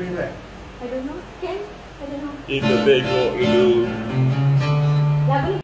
I don't know. Can? I don't know. It's a big what to.